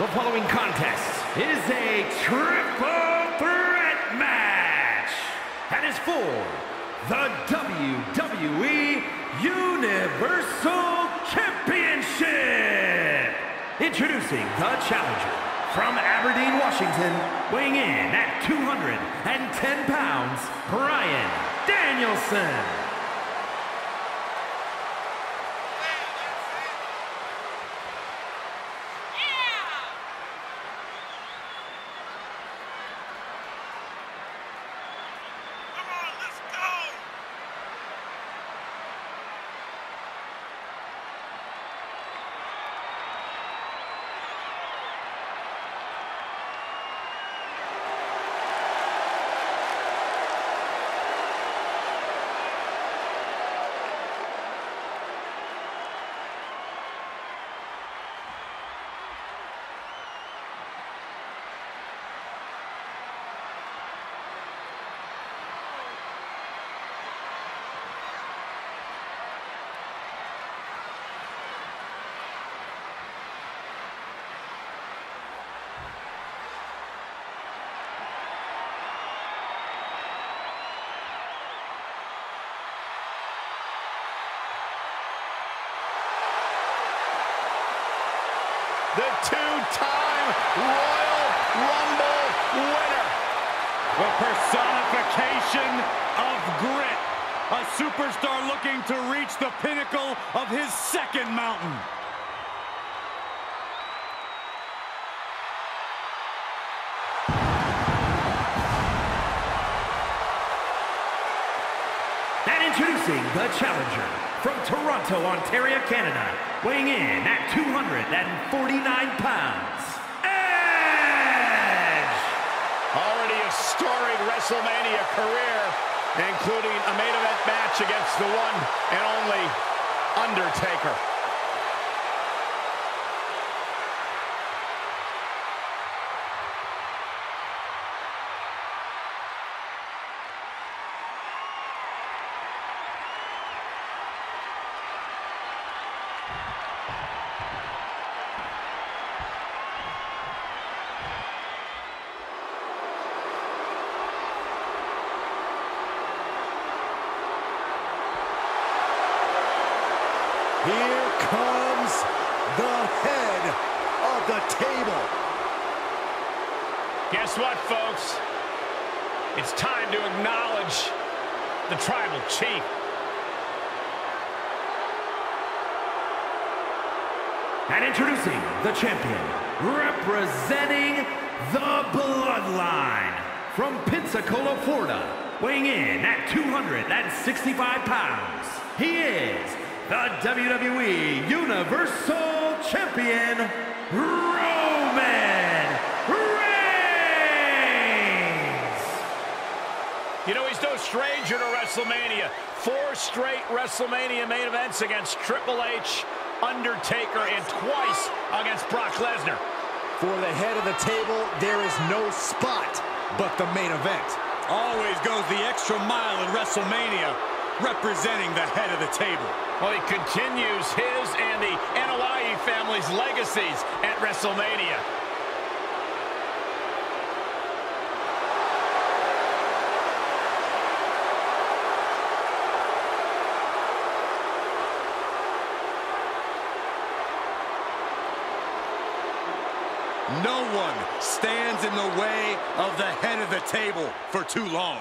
The following contest is a triple threat match and is for the WWE Universal Championship. Introducing the challenger from Aberdeen, Washington, weighing in at 210 pounds, Bryan Danielson. the two-time Royal Rumble winner. The personification of grit. A superstar looking to reach the pinnacle of his second mountain. And introducing the challenger from Toronto, Ontario, Canada, weighing in at 249 pounds, Edge! Already a storied WrestleMania career, including a main event match against the one and only Undertaker. Here comes the head of the table. Guess what, folks? It's time to acknowledge the Tribal Chief. And introducing the champion, representing the Bloodline, from Pensacola, Florida, weighing in at 265 pounds, he is the WWE Universal Champion, Roman Reigns! You know, he's no stranger to WrestleMania. Four straight WrestleMania main events against Triple H, Undertaker, and twice against Brock Lesnar. For the head of the table, there is no spot but the main event. Always goes the extra mile in WrestleMania, representing the head of the table. Well, he continues his and the Anoa'i family's legacies at WrestleMania. No one stands in the way of the head of the table for too long.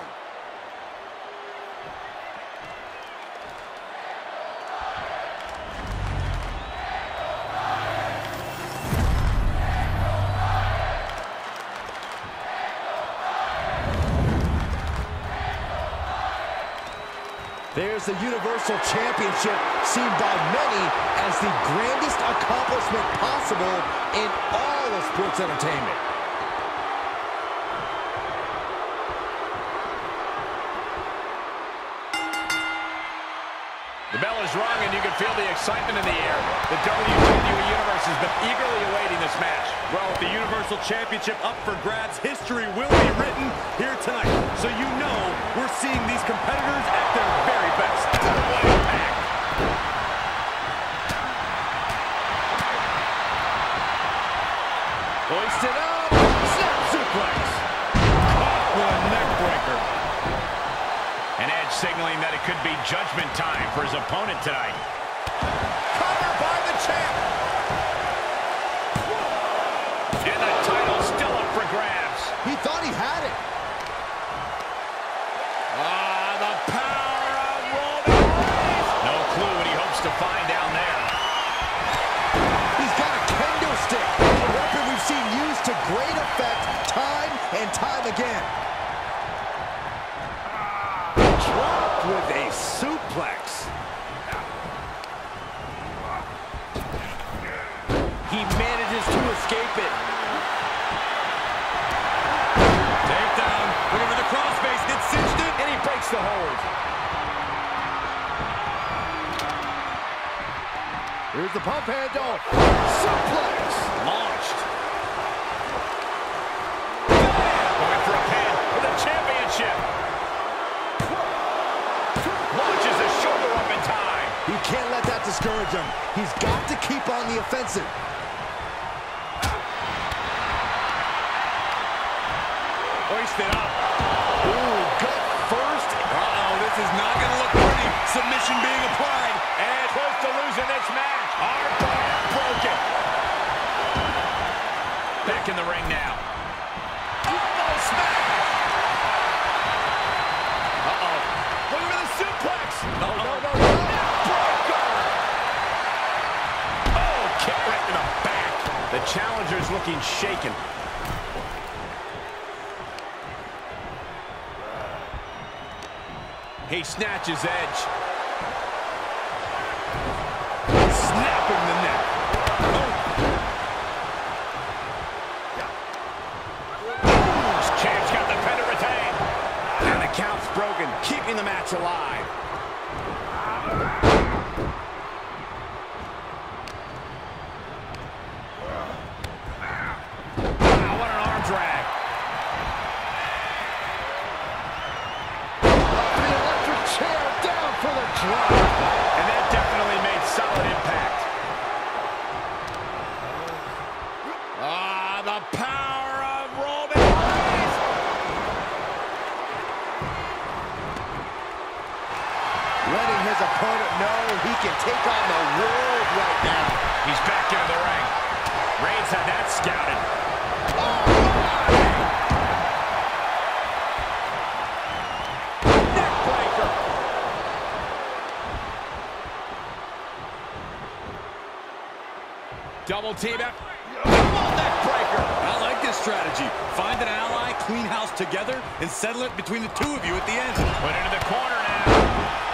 There's the Universal Championship, seen by many as the grandest accomplishment possible in all of sports entertainment. Bell is rung, and you can feel the excitement in the air. The WWE Universe has been eagerly awaiting this match. Well, with the Universal Championship up for grabs, history will be written here tonight. So you know we're seeing these competitors at their very best. It could be judgment time for his opponent tonight. Cover by the champ. And the title still up for grabs. He thought he had it. Ah, the power of Roman Reigns. No clue what he hopes to find down there. He's got a kendo stick, a weapon we've seen used to great effect time and time again. With a suplex. He manages to escape it. Takedown. For the crossface. Gets cinched it. And he breaks the hold. Here's the pump handle. Suplex. Launched. Discourage him. He's got to keep on the offensive. Hoisted up. Ooh, gut first. Uh-oh, this is not going to look pretty. Submission being applied. And close to losing this match. Arm bar broken. Back in the ring now. Shaken. He snatches edge. Snapping the neck. Oh. Champ's got the pin to retain. And the count's broken, keeping the match alive. Wow, what an arm drag. The electric chair down for the drop. And that definitely made solid impact. Ah, the power of Roman Reigns. Letting his opponent know he can take on the world right now. He's back into the ring. Reigns had that scouted. Double team up. Double neckbreaker. I like this strategy. Find an ally, clean house together, and settle it between the two of you at the end. Put into the corner now.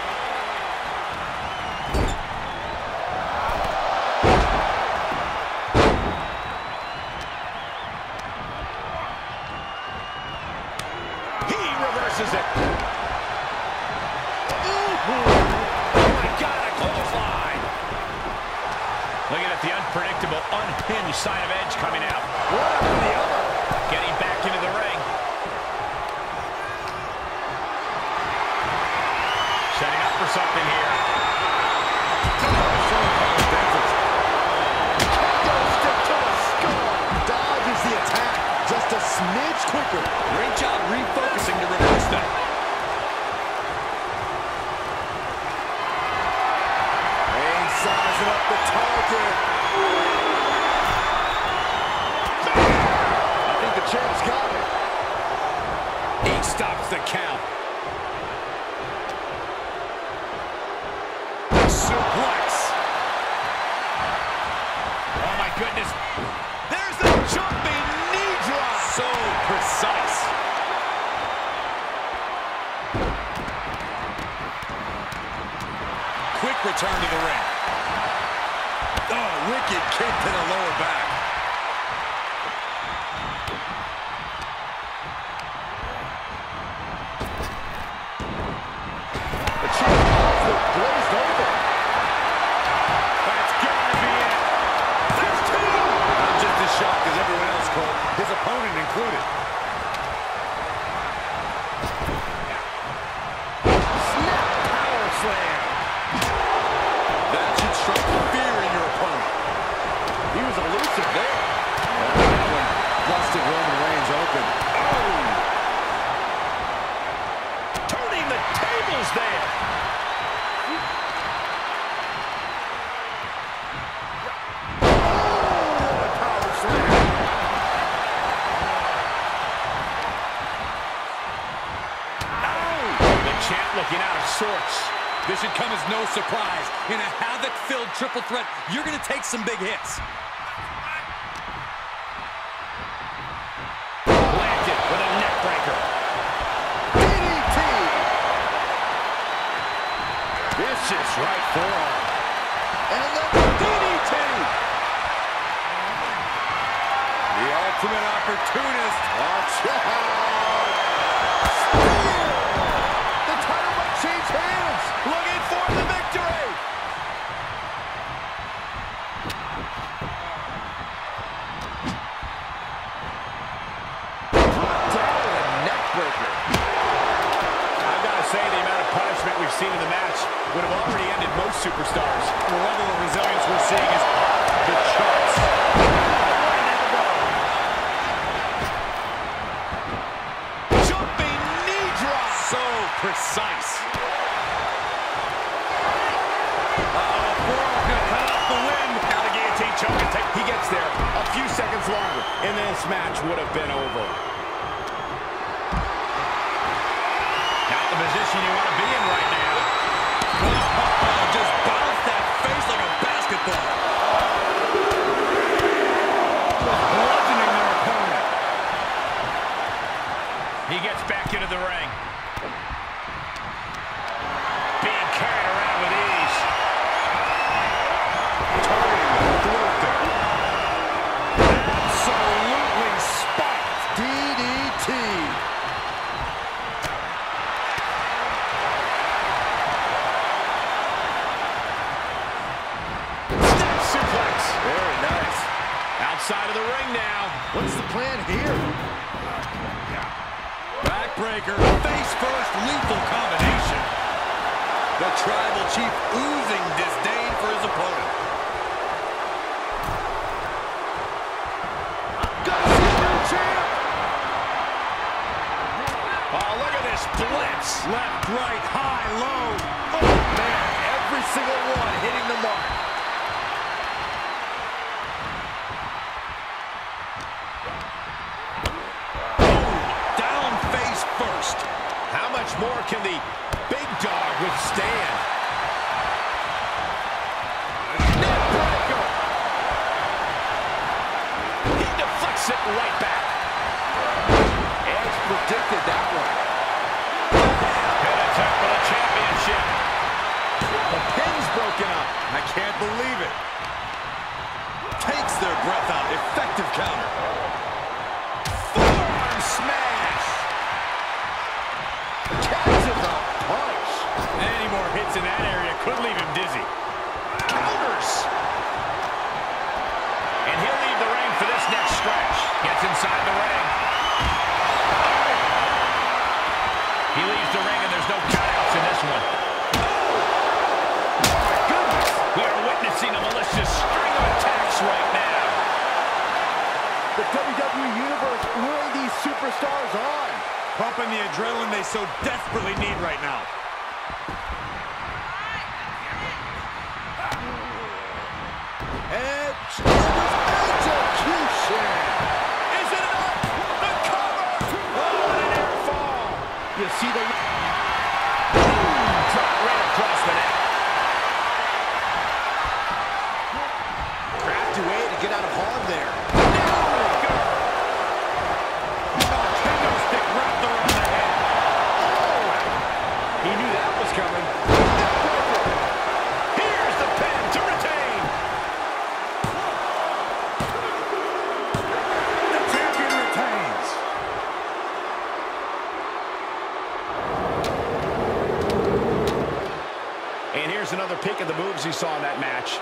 Something here. Smidge quicker. Great job refocusing to reverse that. Sizing up the target. I think the champ's got it. He stops the count. Suplex. Oh my goodness. There's the jumping knee drop. So precise. Quick return to the ring. Oh, wicked kick to the lower back. Surprise. In a havoc-filled triple threat, you're going to take some big hits. Planted with a neck breaker. DDT! Vicious right forearm. And the DDT! The ultimate opportunist. Watch out! A breaker. I've got to say, the amount of punishment we've seen in the match would have already ended most superstars. The level of resilience we're seeing is off the charts. Jumping knee drop. So precise. He gets there a few seconds longer, and this match would have been over. Not you want to be plan here? Backbreaker, face first, lethal combination. The tribal chief oozing disdain for his opponent. Oh, look at this blitz. Left, right, high, low. Oh, man, every single one hitting the mark. The big dog withstand? Neckbreaker. He deflects it right back. Edge predicted that one. Pin attempt for the championship. The pin's broken up. I can't believe it. Takes their breath out. Effective counter. In that area could leave him dizzy. Counters. And he'll leave the ring for this next stretch. Gets inside the ring. He leaves the ring and there's no countouts in this one. Goodness. We are witnessing a malicious string of attacks right now. The WWE Universe luring these superstars on. Pumping the adrenaline they so desperately need right now. You see the... here's another peek at the moves he saw in that match.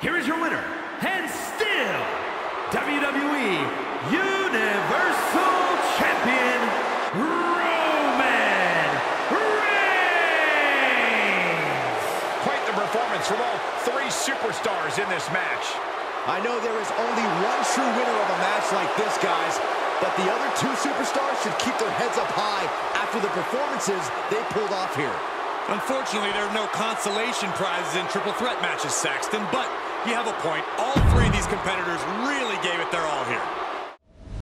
Here is your winner, and still WWE Universal Champion, Roman Reigns! Quite the performance from all three superstars in this match. I know there is only one true winner of a match like this, guys, but the other two superstars should keep their heads up high after the performances they pulled off here. Unfortunately, there are no consolation prizes in triple threat matches, Saxton, but you have a point. All three of these competitors really gave it their all here.